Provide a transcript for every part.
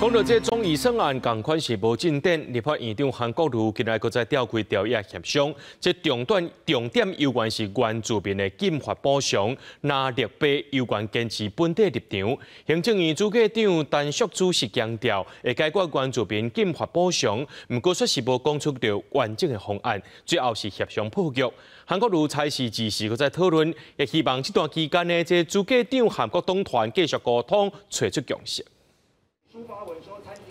讲到这中医生案，共款是无进展。立法院长韩国瑜今日搁再召开调解协商，这重点重点有关是原住民的禁法补偿，那立碑有关坚持本地立场。行政院主计长陈淑主是强调会解决原住民禁法补偿，不过说是无讲出着完整的方案，最后是协商破局。韩国瑜才是支持搁再讨论，也希望这段期间呢，这主计长韩国党团继续沟通，找出共识。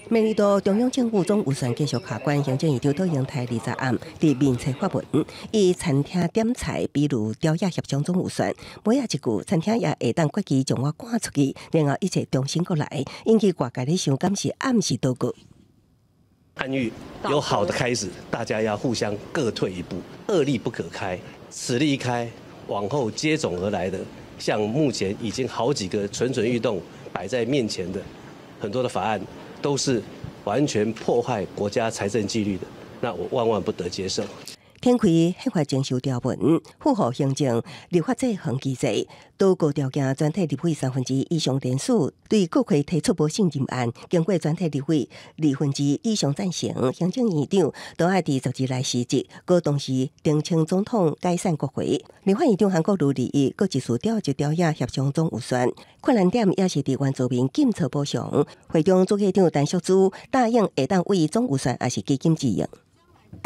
明年度中央政府总预算继续卡关，行政院长都用台二十案伫面册发文，以餐厅点菜，比如调解协商总预算，每下一句餐厅也会当决期将我赶出去，然后一切重新过来，引起外界的想感是暗示多个。参与有好的开始，大家要互相各退一步，恶力不可开，此力一开，往后接踵而来的，像目前已经好几个蠢蠢欲动摆在面前的。很多的法案都是完全破坏国家财政纪律的，那我万万不得接受。天开宪法征收条文，符合行政立法制衡机制，多个条件全体立会三分之以上人数对国会提出无信任案，经过全体立会二分之以上赞成，行政院长都爱伫十二来辞职，各同时澄清总统解散国会。立法院长韩国瑜利益，各一次调一调也协商中预算，困难点也是伫原住民检测补偿。会中主计长陈淑珠答应会当为总预算也是基金支用。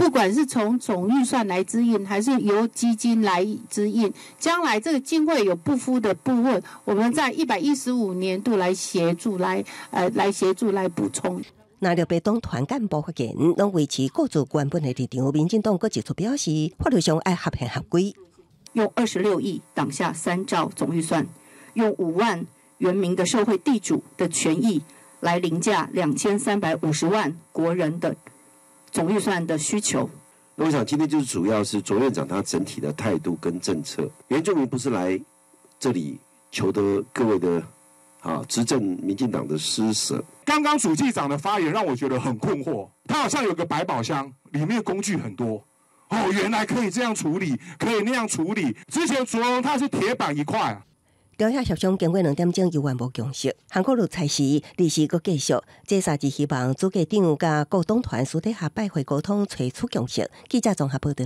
不管是从总预算来支应，还是由基金来支应，将来这个经费有不敷的部分，我们在一百一十五年度来协助，来呃来协助来补充。那了被党团干部发言，拢维持各自原本的立场。民进党各一处表示，法律上爱合宪合规，用二十六亿挡下三兆总预算，用五万原民的社会地主的权益来凌驾两千三百五十万国人的。总预算的需求，那我想今天就是主要是卓院长他整体的态度跟政策。原住民不是来这里求得各位的啊执政民进党的施舍。刚刚主计长的发言让我觉得很困惑，他好像有个百宝箱，里面工具很多。哦，原来可以这样处理，可以那样处理。之前卓荣他是铁板一块。调解协商经过两点钟，犹原无共识。韩国路财事理事阁继续，这三日希望主计长甲各党团私底下拜会沟通，找出共识。记者综合报道。